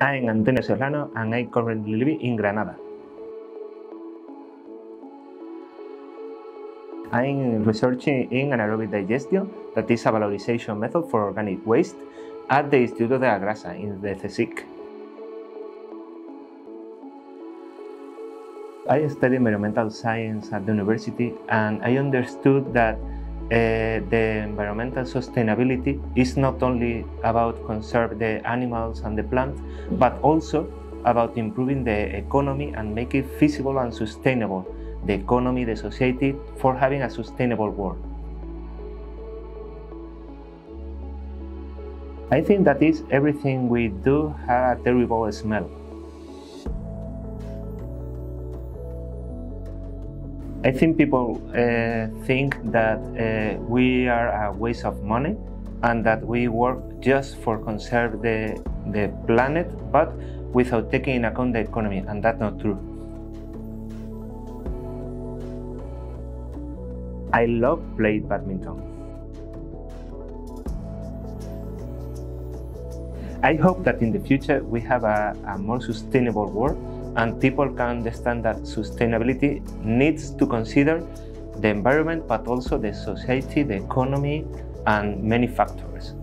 I'm Antonio Serrano and I currently live in Granada. I'm researching in anaerobic digestion, that is a valorization method for organic waste, at the Instituto de la Grasa in the CSIC. I studied environmental science at the university and I understood that uh, the environmental sustainability is not only about conserve the animals and the plants, but also about improving the economy and make it feasible and sustainable, the economy, the society, for having a sustainable world. I think that is everything we do have a terrible smell. I think people uh, think that uh, we are a waste of money and that we work just for conserve the, the planet, but without taking into account the economy, and that's not true. I love playing badminton. I hope that in the future we have a, a more sustainable world and people can understand that sustainability needs to consider the environment but also the society, the economy and many factors.